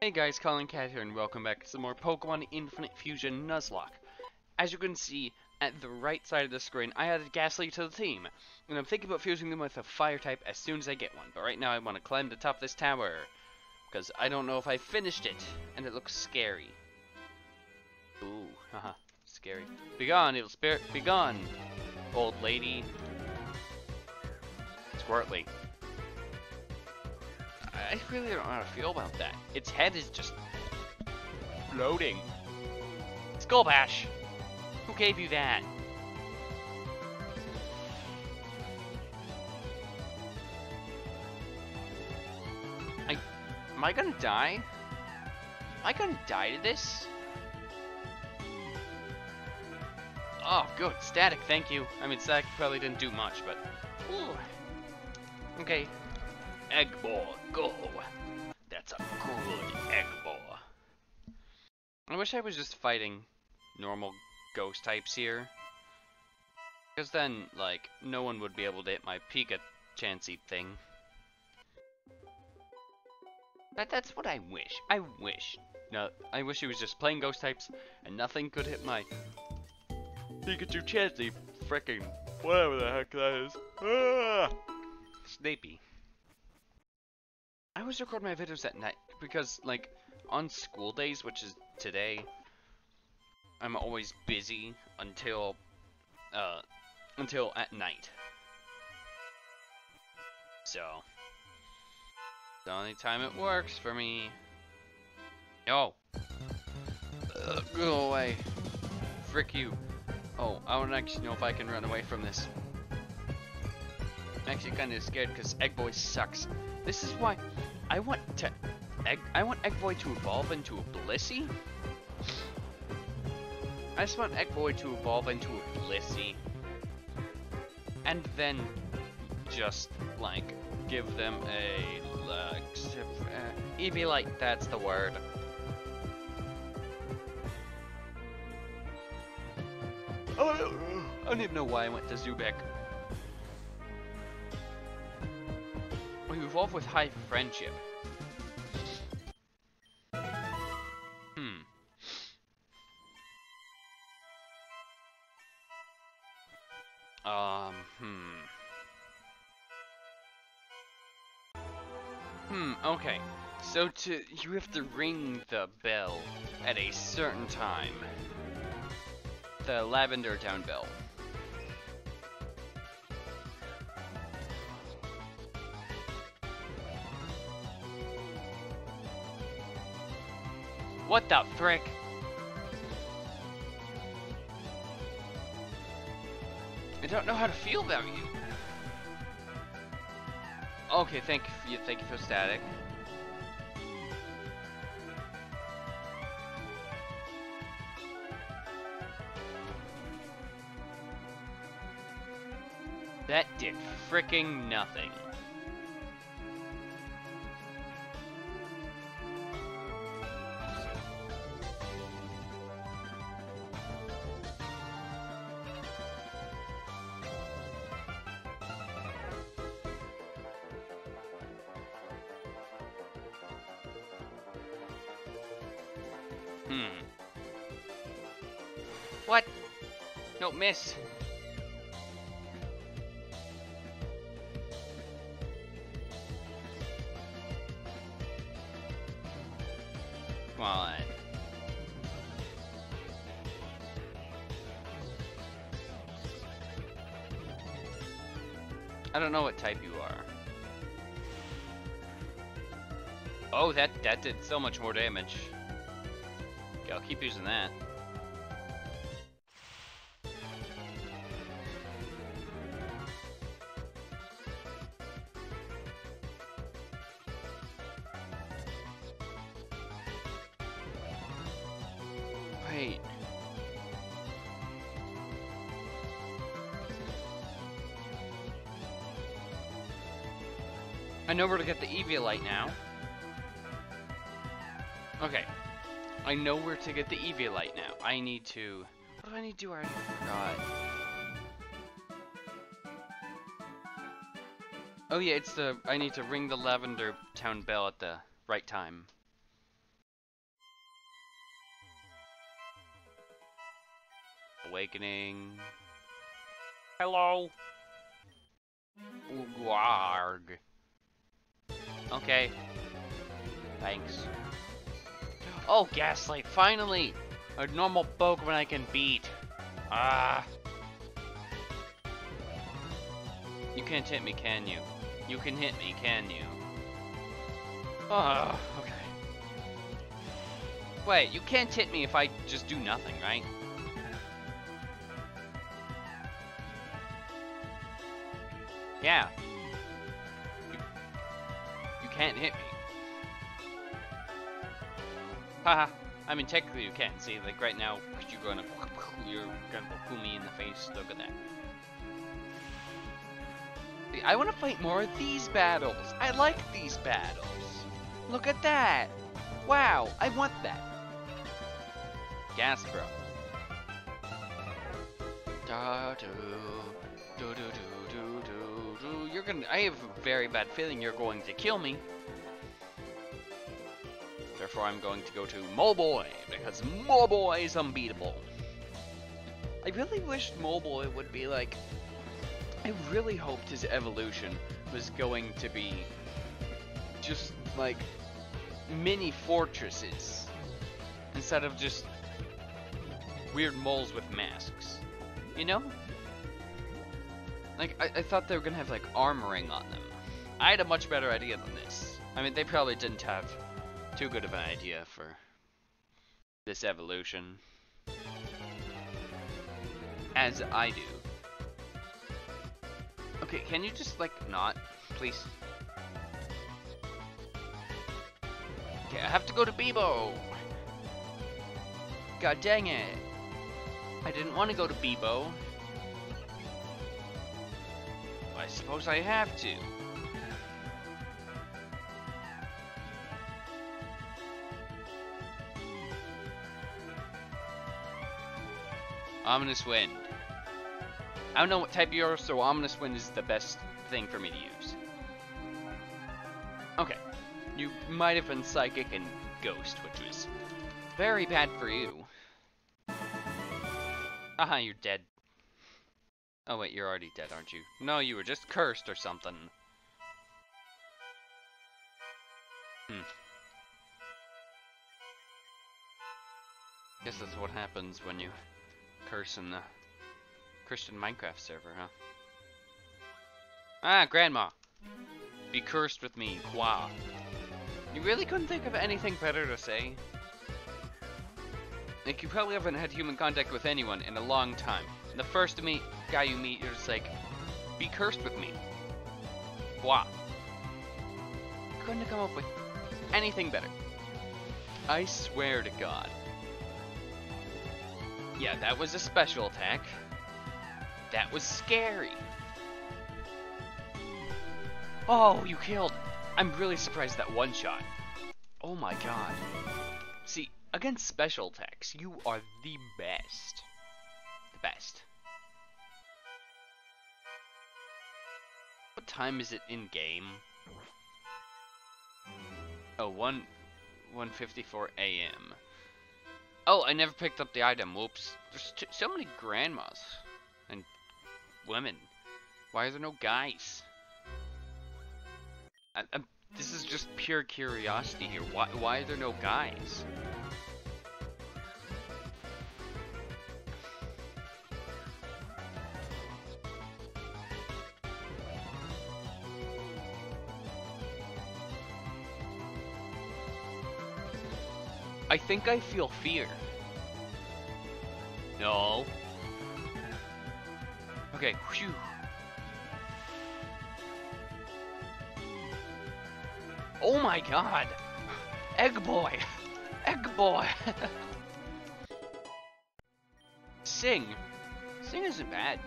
Hey guys, Colin Cat here and welcome back to some more Pokemon Infinite Fusion Nuzlocke. As you can see, at the right side of the screen, I added Gastly to the team. And I'm thinking about fusing them with a fire type as soon as I get one. But right now I want to climb the top of this tower. Because I don't know if I finished it. And it looks scary. Ooh, haha, scary. Begone, evil spirit, begone, old lady. Squirtly. I really don't know how to feel about that. Its head is just floating. Skull Bash! Who gave you that? I... Am I gonna die? Am I gonna die to this? Oh, good. Static, thank you. I mean, Static probably didn't do much, but... Ooh. Okay, Egg go! That's a good Egg. I wish I was just fighting normal ghost types here. Because then, like, no one would be able to hit my Pika Chansey thing. That, that's what I wish. I wish. No, I wish it was just plain ghost types and nothing could hit my Pikachu Chansey fricking whatever the heck that is. Ah! Snapey. Always record my videos at night because, like, on school days, which is today, I'm always busy until, uh, until at night. So, the only time it works for me. Oh, uh, go away. Frick you. Oh, I to actually know if I can run away from this. I'm actually kind of scared because Egg Boy sucks. This is why I want to egg I want Eggboy to evolve into a Blissey. I just want Eggboy to evolve into a Blissey. And then just like give them a like uh, Eviolite, that's the word. Oh, I don't even know why I went to Zubek. We evolve with high friendship. Hmm. Um, hmm. Hmm, okay. So to, you have to ring the bell at a certain time. The Lavender Town bell. What the frick? I don't know how to feel about you. Okay, thank you, thank you for static. That did freaking nothing. Hmm. What? No, miss. Come on. I don't know what type you are. Oh, that that did so much more damage. Keep using that. Wait. I know where to get the Eviolite now. I know where to get the Eviolite now. I need to... What do I need to do? I forgot. Oh yeah, it's the... I need to ring the Lavender Town bell at the right time. Awakening. Hello. Ugarg. Okay. Thanks. Oh, Gaslight, finally! A normal Pokemon I can beat. Ah. You can't hit me, can you? You can hit me, can you? Oh, okay. Wait, you can't hit me if I just do nothing, right? Yeah. You, you can't hit me. Haha. I mean, technically you can. See, like right now, you're gonna, you're gonna poo me in the face. Look at that. I want to fight more of these battles. I like these battles. Look at that. Wow, I want that. Gastro. Da do do do do do do. You're gonna. I have a very bad feeling you're going to kill me. Therefore, I'm going to go to Moboy, because Moboy is unbeatable. I really wished Moboy would be like... I really hoped his evolution was going to be just like mini fortresses instead of just weird moles with masks. You know? Like, I, I thought they were gonna have like armoring on them. I had a much better idea than this. I mean, they probably didn't have too good of an idea for this evolution. As I do. Okay, can you just, like, not, please? Okay, I have to go to Bebo! God dang it! I didn't want to go to Bebo. I suppose I have to. Ominous Wind. I don't know what type you are, so Ominous Wind is the best thing for me to use. Okay. You might have been Psychic and Ghost, which was very bad for you. Aha, you're dead. Oh wait, you're already dead, aren't you? No, you were just cursed or something. Hmm. Guess that's what happens when you curse in the Christian Minecraft server, huh? Ah, Grandma! Be cursed with me, Qua. You really couldn't think of anything better to say? Like, you probably haven't had human contact with anyone in a long time. And the first guy you meet, you're just like, be cursed with me. Qua. Couldn't have come up with anything better. I swear to God. Yeah, that was a special attack. That was scary. Oh, you killed. I'm really surprised that one shot. Oh my god. See, against special attacks, you are the best. The best. What time is it in game? Oh, 1 1:54 a.m. Oh, I never picked up the item. Whoops. There's so many grandmas and women. Why are there no guys? I, this is just pure curiosity here. Why, why are there no guys? Think I feel fear. No. Okay, whew. Oh my god! Egg boy! Egg boy! Sing! Sing isn't bad.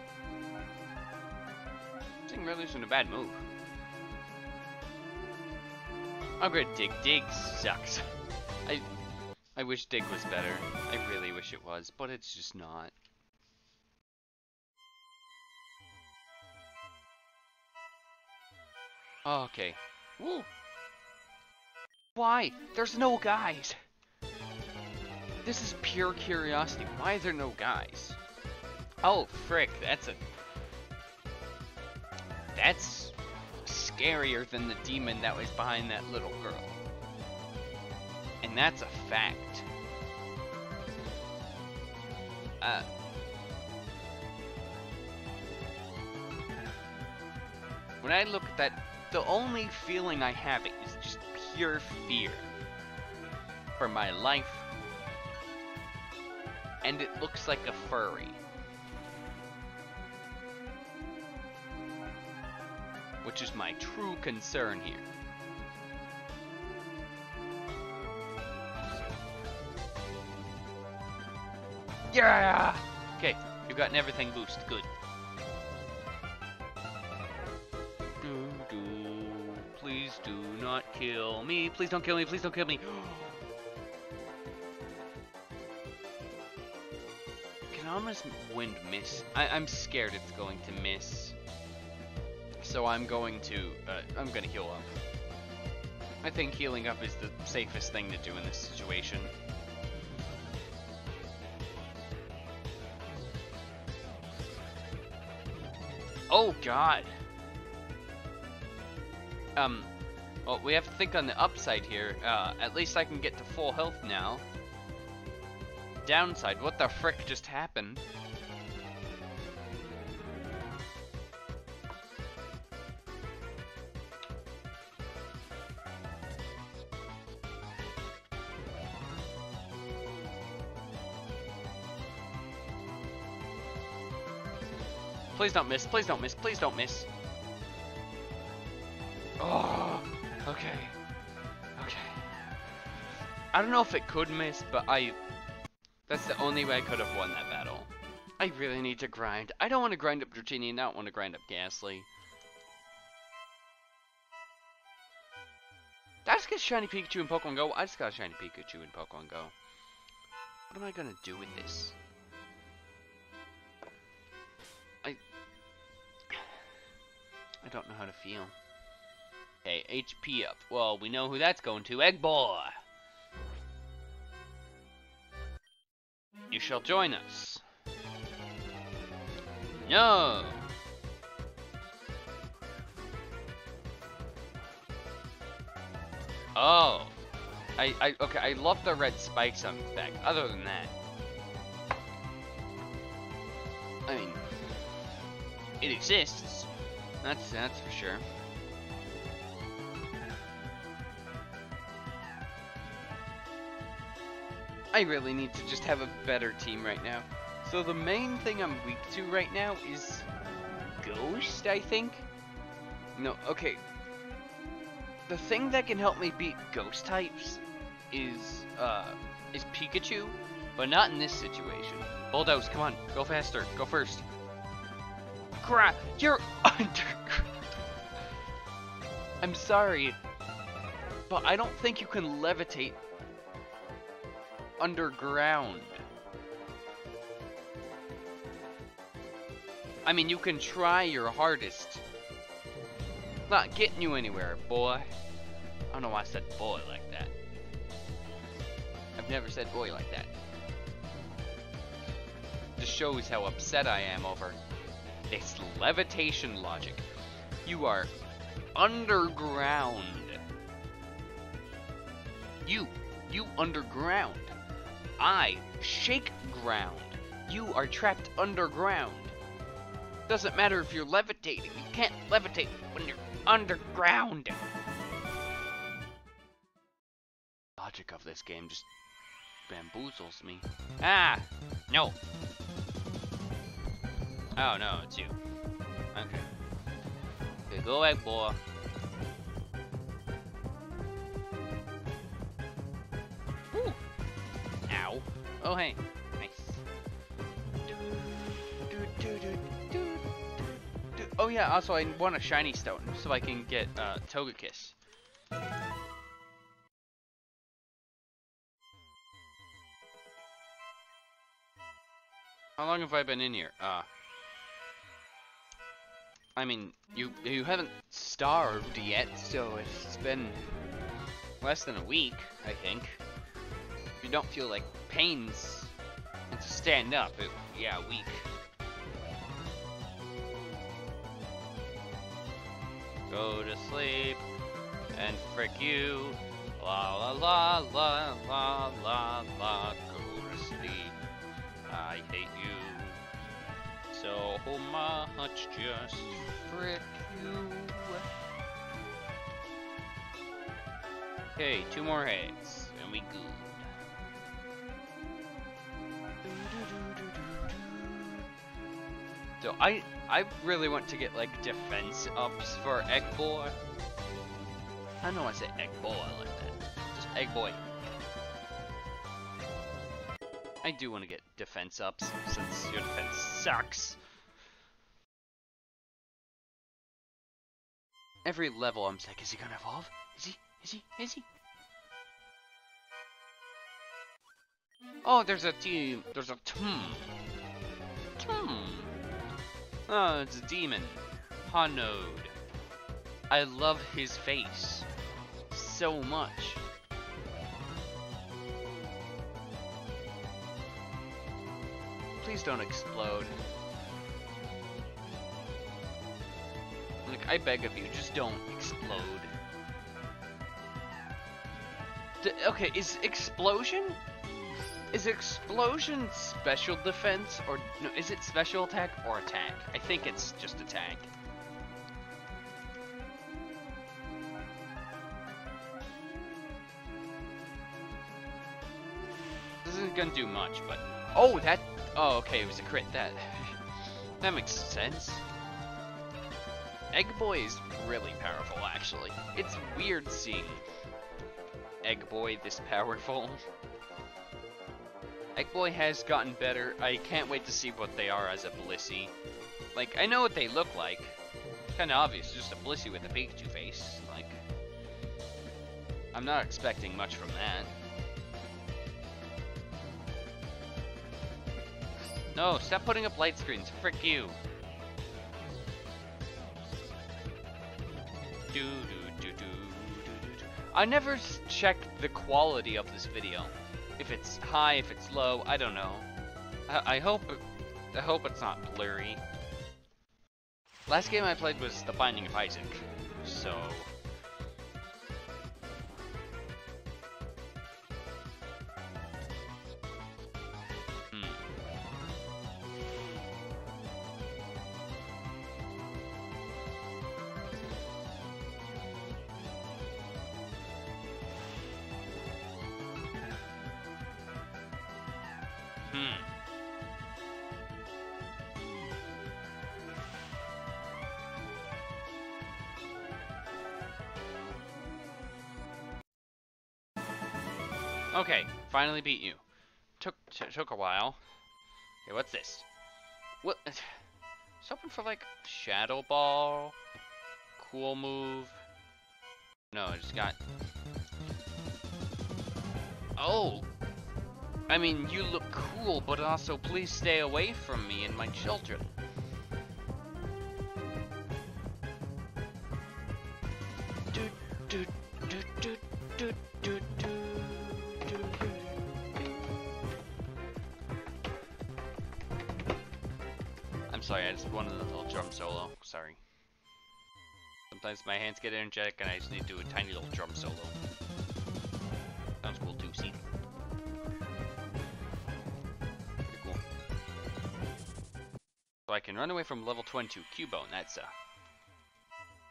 Sing really isn't a bad move. Upgrade Dig. Dig sucks. I I wish Dig was better. I really wish it was, but it's just not. Oh, okay. Woo! Why? There's no guys! This is pure curiosity. Why is there no guys? Oh, frick, that's a... That's scarier than the demon that was behind that little girl. And that's a fact. Uh... When I look at that, the only feeling I have is just pure fear for my life. And it looks like a furry. Which is my true concern here. Yeah! Okay, you've gotten everything boost. Good. Do, do. Please do not kill me. Please don't kill me. Please don't kill me. Can Ominous Wind miss? I I'm scared it's going to miss. So I'm going to, uh, I'm going to heal up. I think healing up is the safest thing to do in this situation. Oh god. Um, well, we have to think on the upside here. Uh, at least I can get to full health now. Downside, what the frick just happened? Please don't miss. Please don't miss. Please don't miss. Oh, okay. Okay. I don't know if it could miss, but I... That's the only way I could have won that battle. I really need to grind. I don't want to grind up Dratini and I don't want to grind up Gastly. Did I just get Shiny Pikachu in Pokemon Go? I just got a Shiny Pikachu in Pokemon Go. What am I gonna do with this? I don't know how to feel. Okay, HP up. Well, we know who that's going to. Egg Boy! You shall join us. No! Oh. I, I, okay, I love the red spikes on its back. Other than that. I mean, it exists. That's, that's for sure. I really need to just have a better team right now. So the main thing I'm weak to right now is Ghost, I think? No, okay. The thing that can help me beat Ghost types is, uh, is Pikachu, but not in this situation. Bulldoze, come on, go faster, go first. Crap, you're underground. I'm sorry, but I don't think you can levitate underground. I mean, you can try your hardest. Not getting you anywhere, boy. I don't know why I said boy like that. I've never said boy like that. Just shows how upset I am over this levitation logic. You are underground. You, you underground. I shake ground. You are trapped underground. Doesn't matter if you're levitating. You can't levitate when you're underground. Logic of this game just bamboozles me. Ah! No! Oh no, it's you. Okay. Okay, go away, boy. Woo! Ow. Oh, hey. Nice. Oh yeah, also I want a shiny stone so I can get uh, Togekiss. How long have I been in here? Uh, I mean, you you haven't starved yet, so it's been less than a week, I think. If you don't feel like pains to stand up, it, yeah, a week. Go to sleep, and frick you. La la la la la la la, go to sleep. I hate you so much. Just frick you. Okay, two more hits, and we good. So I I really want to get like defense ups for Egg Boy. I don't know why I say Egg Boy like that. Just Egg Boy. I do want to get defense ups since your defense sucks. Every level I'm like, is he gonna evolve? Is he? Is he? Is he? Oh, there's a team. There's a team. Team. Oh, it's a demon. Honode. I love his face so much. Please don't explode. Like, I beg of you, just don't explode. D okay, is explosion? Is explosion special defense or no? Is it special attack or attack? I think it's just attack. This isn't gonna do much, but oh, that oh, okay, it was a crit. That that makes sense. Egg Boy is really powerful, actually. It's weird seeing Egg Boy this powerful. Egg Boy has gotten better. I can't wait to see what they are as a Blissey. Like, I know what they look like. Kinda obvious, just a Blissey with a Pikachu face. Like, I'm not expecting much from that. No, stop putting up light screens. Frick you. Do, do, do. I never checked the quality of this video. If it's high, if it's low, I don't know. I, I hope, I hope it's not blurry. Last game I played was The Binding of Isaac, so Okay, finally beat you. Took took a while. Okay, what's this? What? It's hoping for like Shadow Ball. Cool move. No, I just got. Oh, I mean, you look cool, but also please stay away from me and my children. Sometimes my hands get energetic and I just need to do a tiny little drum solo. Sounds cool too, see? Pretty cool. So I can run away from level 22 Cubone, that's a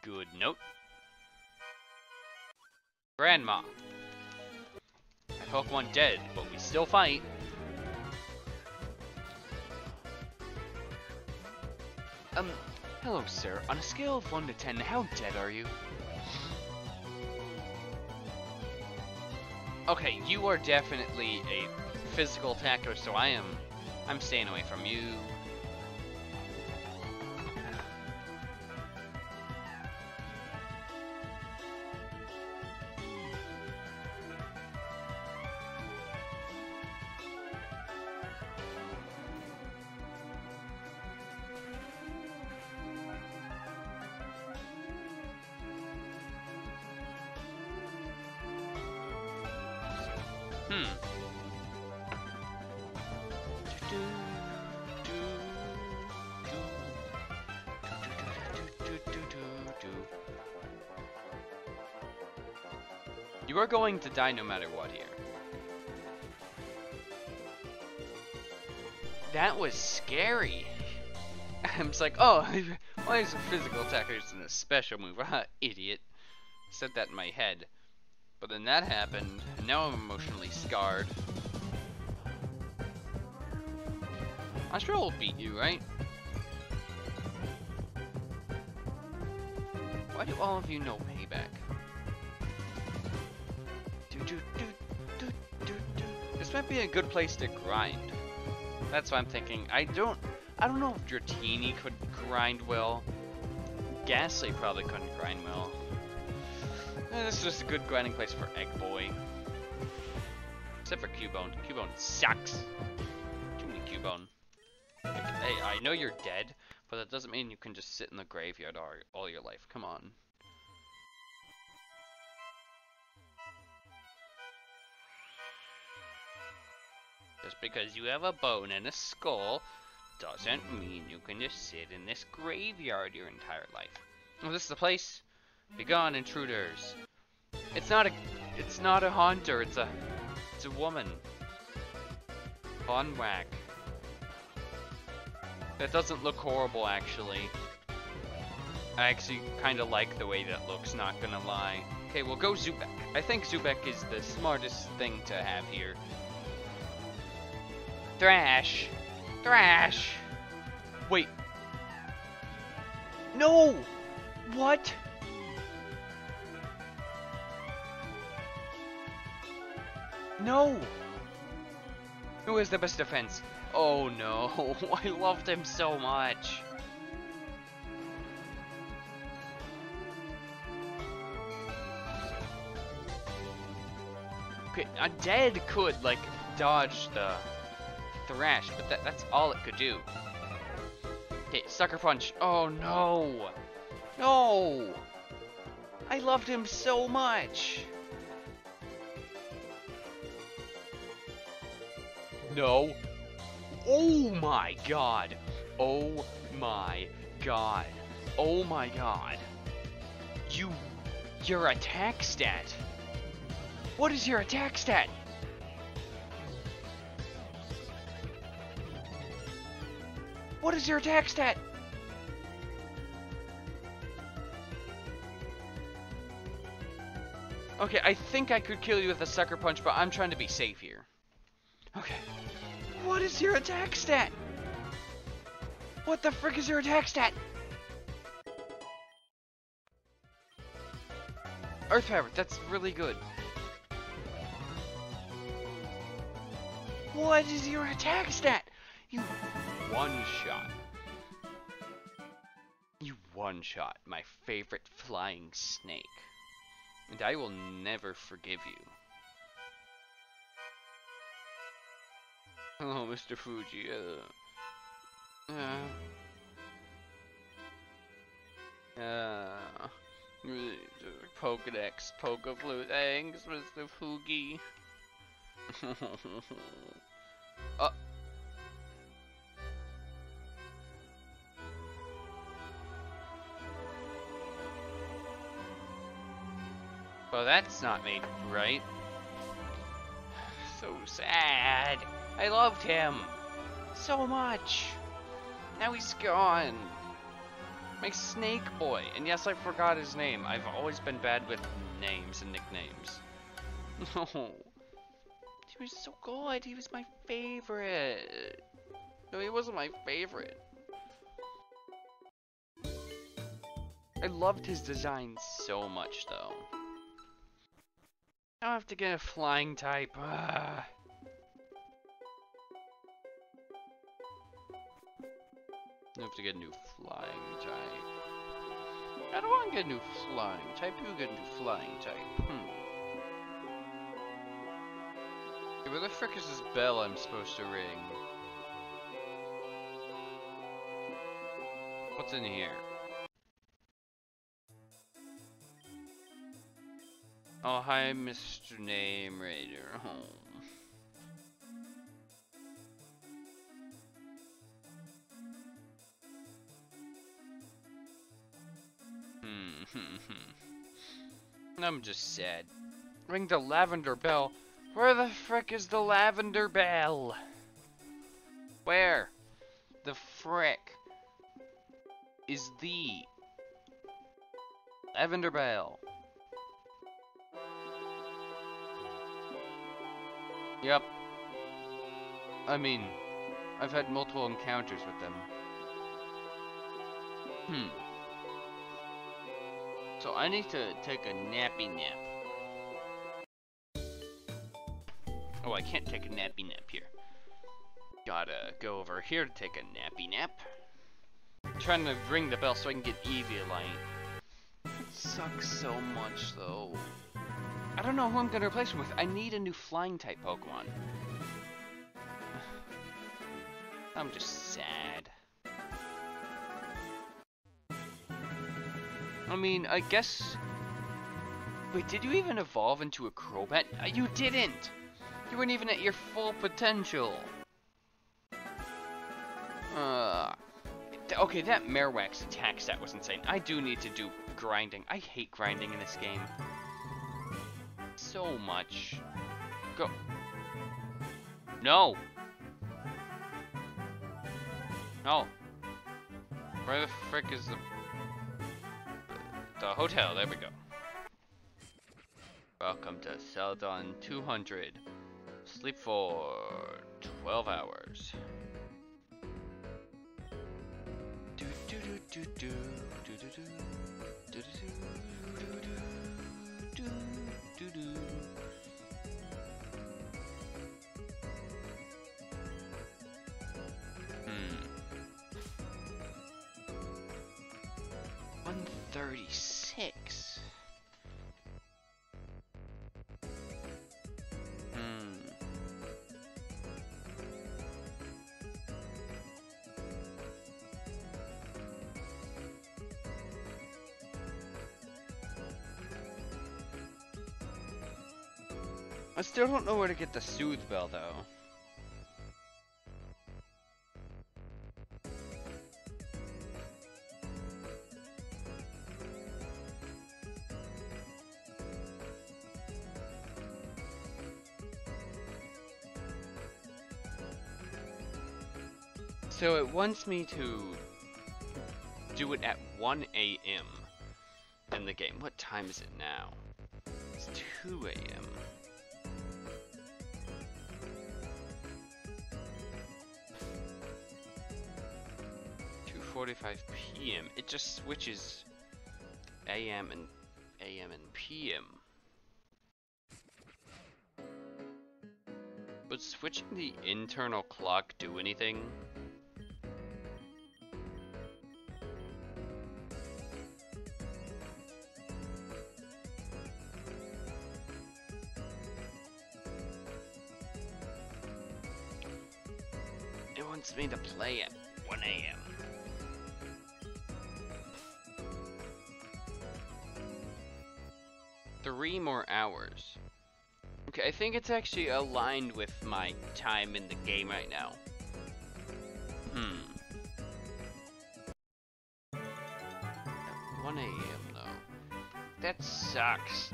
good note. Grandma. That Pokemon dead, but we still fight. Um, hello sir. On a scale of 1 to 10, how dead are you? Okay, you are definitely a physical attacker, so I am... I'm staying away from you. To die no matter what here. That was scary. I'm just like, oh, why is a physical attacker using a special move? Ah, idiot. Said that in my head. But then that happened, and now I'm emotionally scarred. I'm sure I'll beat you, right? Why do all of you know payback? This might be a good place to grind. That's what I'm thinking. I don't I don't know if Dratini could grind well. Gastly probably couldn't grind well. Eh, this is just a good grinding place for Egg Boy. Except for Cubone. Cubone sucks. Too many Cubone. Hey, I know you're dead, but that doesn't mean you can just sit in the graveyard all your life. Come on. Just because you have a bone and a skull doesn't mean you can just sit in this graveyard your entire life. Oh, this is the place? Begone, intruders. It's not a, it's not a haunter. It's a, it's a woman. Bonwhack. That doesn't look horrible, actually. I actually kind of like the way that looks, not gonna lie. Okay, we'll go Zubek. I think Zubek is the smartest thing to have here. Thrash! Thrash! Wait. No! What? No! Who is the best defense? Oh no, I loved him so much. Okay, dead could, like, dodge the Thrash, but that, that's all it could do. Okay, Sucker Punch. Oh no! No! I loved him so much! No. Oh my god. Oh my god. Oh my god. You... Your attack stat. What is your attack stat? What is your attack stat? Okay, I think I could kill you with a sucker punch, but I'm trying to be safe here. Okay. What is your attack stat? What the frick is your attack stat? Earth Fabric, that's really good. What is your attack stat? You one-shot. You one-shot my favorite flying snake. And I will never forgive you. Hello, Mr. Fuji. Uh, uh, uh, Pokedex, Pokeflute. Thanks, Mr. Fuji. uh, That's not made right. So sad. I loved him so much. Now he's gone. My snake boy. And yes, I forgot his name. I've always been bad with names and nicknames. No. He was so good. He was my favorite. No, he wasn't my favorite. I loved his design so much, though. I have to get a flying type. Ah. I have to get a new flying type. I don't want to get a new flying type. You get a new flying type. Hmm. Where the frick is this bell I'm supposed to ring? What's in here? Oh, hi, Mr. Name Rater. Home. Hmm, I'm just sad. ring the lavender bell. Where the frick is the lavender bell? Where the frick is the lavender bell? Yep. I mean, I've had multiple encounters with them. Hmm. So I need to take a nappy nap. Oh, I can't take a nappy nap here. Gotta go over here to take a nappy nap. I'm trying to ring the bell so I can get Eviolite. Sucks so much though. I don't know who I'm gonna replace him with. I need a new flying type Pokemon. I'm just sad. I mean, I guess... Wait, did you even evolve into a Crobat? Uh, You didn't! You weren't even at your full potential. Uh, okay, that Marowak's attack stat was insane. I do need to do grinding. I hate grinding in this game. So much. Go. No! No. Where the frick is the... The hotel, there we go. Welcome to Celadon 200. Sleep for 12 hours. Do do do do do do do do do do do Hmm. 136. I still don't know where to get the soothe bell though. So it wants me to do it at 1 a.m. in the game. What time is it now? It's 2 a.m. Two forty-five p.m. It just switches a.m. and a.m. and p.m. Would switching the internal clock do anything? It wants me to play at think it's actually aligned with my time in the game right now. Hmm. 1 a.m. though. That sucks.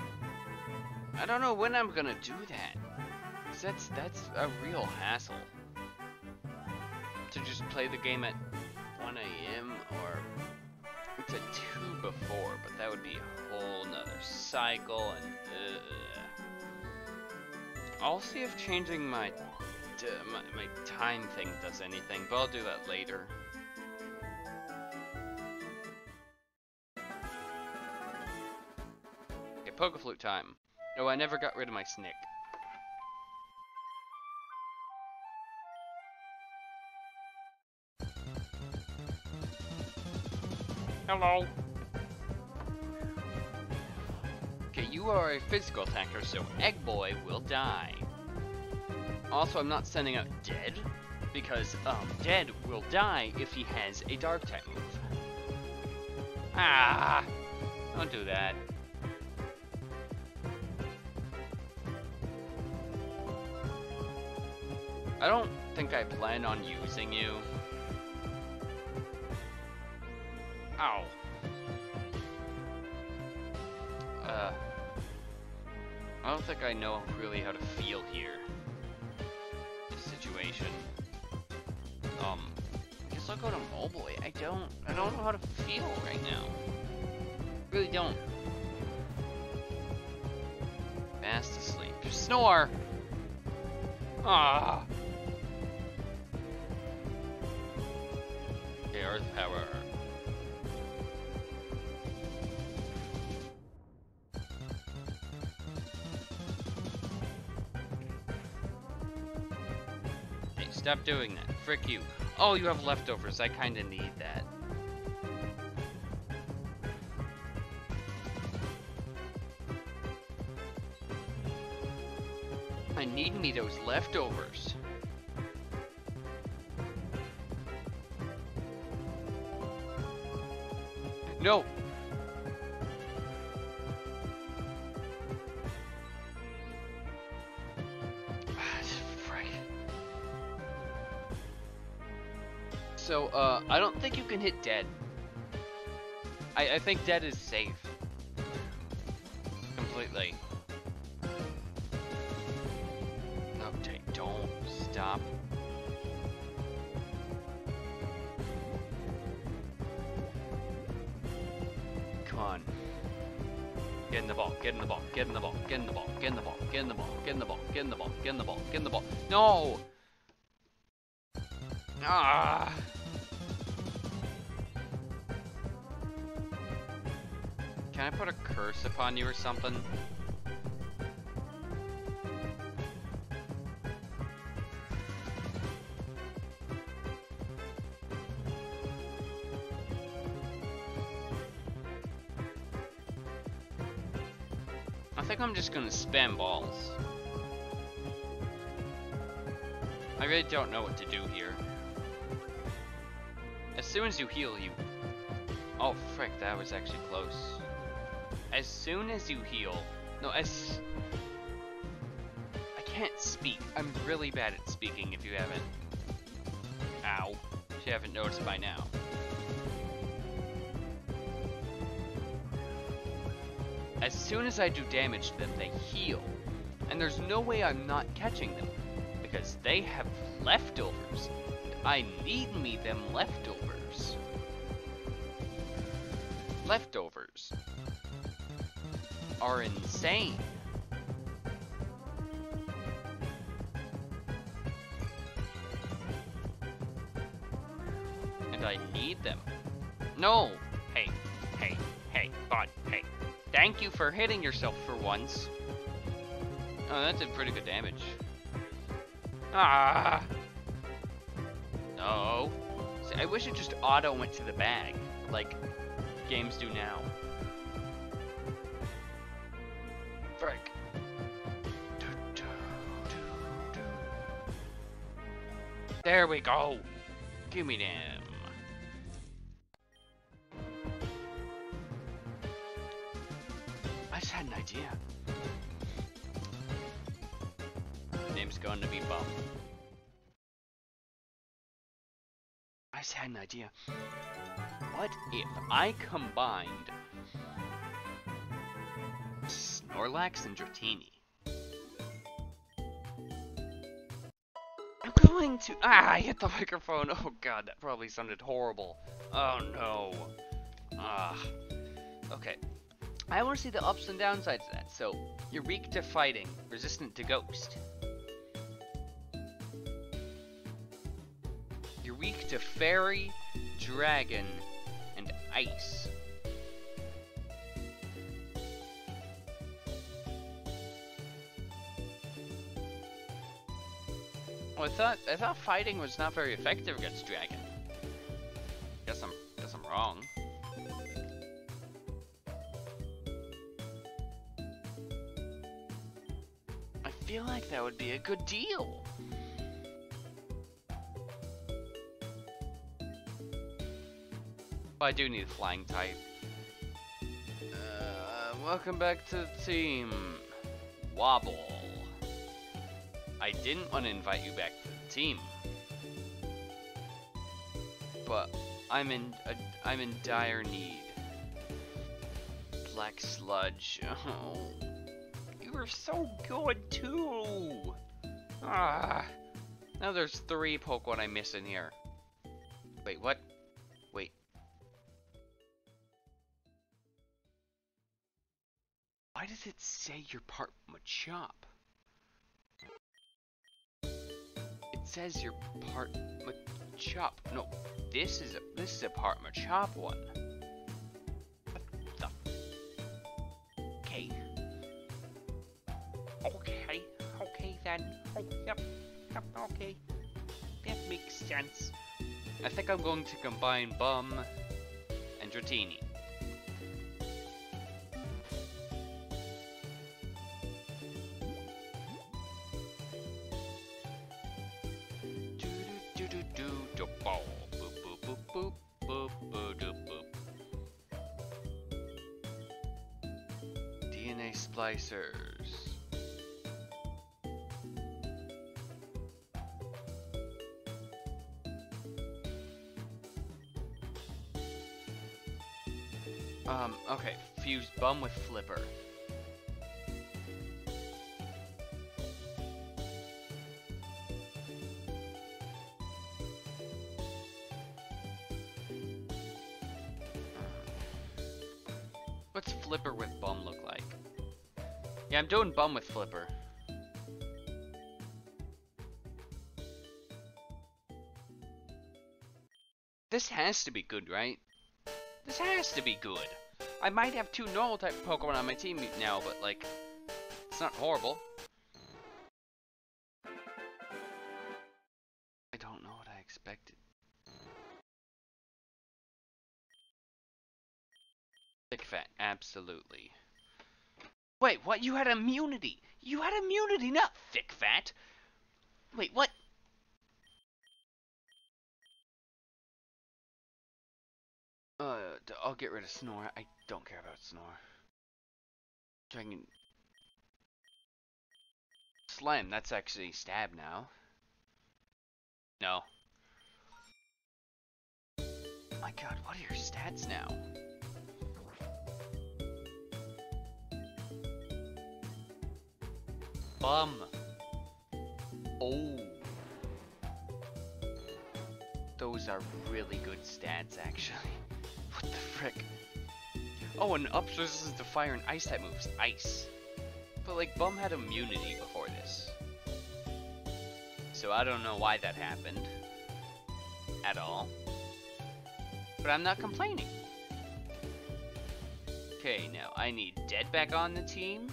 I don't know when I'm gonna do that. 'Cause that's that's a real hassle. To just play the game at 1 a.m. or it's at 2 before, but that would be a whole nother cycle and ugh. I'll see if changing my, my my time thing does anything, but I'll do that later. Okay, Pokeflute time. Oh, I never got rid of my Snick. Hello. Okay, you are a physical attacker, so Egg Boy will die. Also, I'm not sending out Dead, because um, Dead will die if he has a Dark type move. Ah! Don't do that. I don't think I plan on using you. Ow. Uh. I don't think I know really how to feel here. This situation. Um, I guess I'll go to mobile. I don't, I don't know how to feel right now. Really don't. Fast asleep. Snore. Ah. Earth power. Stop doing that. Frick you. Oh, you have leftovers. I kinda need that. I need me those leftovers. No! Don't think you can hit dead. I, I think dead is safe. Completely. Okay, don't stop. Come on. Get in the ball, get in the ball, get in the ball, get in the ball, get in the ball, get in the ball, get in the ball, get in the ball, get in the ball, get in the ball. No! Ah! Can I put a curse upon you or something? I think I'm just gonna spam balls. I really don't know what to do here. As soon as you heal, you... Oh, frick, that was actually close. As soon as you heal... No, as... I can't speak. I'm really bad at speaking if you haven't... Ow. If you haven't noticed by now. As soon as I do damage to them, they heal. And there's no way I'm not catching them. Because they have leftovers. And I need me them leftovers. Leftovers are insane. And I need them. No! Hey, hey, hey, bud, hey. Thank you for hitting yourself for once. Oh, that did pretty good damage. Ah! No. See, I wish it just auto went to the bag, like games do now. Go. Give me them. I just had an idea. Name's going to be Bum. I just had an idea. What if I combined Snorlax and Dratini? I'm going to- Ah, I hit the microphone. Oh god, that probably sounded horrible. Oh no. Ah. Okay. I want to see the ups and downsides of that. So, you're weak to fighting, resistant to ghost. You're weak to fairy, dragon, and ice. I thought I thought fighting was not very effective against dragon. Guess I'm guess I'm wrong. I feel like that would be a good deal. I do need a flying type. Uh, welcome back to the team. Wobble. I didn't want to invite you back to the team. But I'm in a, I'm in dire need. Black sludge. Oh. You were so good too. Ah. Now there's three Pokemon I miss in here. Wait, what? Wait. Why does it say you're part Machop? Says you're part Machop. No, this is a this is a part Machop one. Okay. Okay. Okay then. Oh, yep. Yep. Okay. That makes sense. I think I'm going to combine Bum and Dratini. Splicers. Um, okay, fuse bum with flipper. I'm doing bum with flipper. This has to be good, right? This has to be good. I might have two normal type Pokemon on my team now, but like, it's not horrible. I don't know what I expected. Thick fat, absolutely. You had immunity. You had immunity, not thick fat. Wait, what? Uh, I'll get rid of Snore. I don't care about Snore. Dragon. Slam, that's actually stab now. No. My god, what are your stats now? Bum. Oh. Those are really good stats, actually. What the frick? Oh, and ups resistance to fire and ice type moves. Ice. But like, Bum had immunity before this. So I don't know why that happened. At all. But I'm not complaining. Okay, now I need Dead back on the team.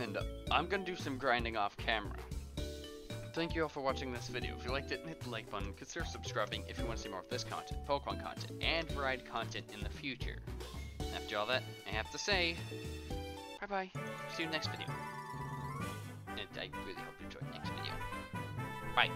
And I'm gonna do some grinding off camera. Thank you all for watching this video. If you liked it, hit the like button. Consider subscribing if you want to see more of this content, Pokemon content, and varied content in the future. After all that, I have to say, bye-bye. See you next video. And I really hope you enjoyed next video. Bye.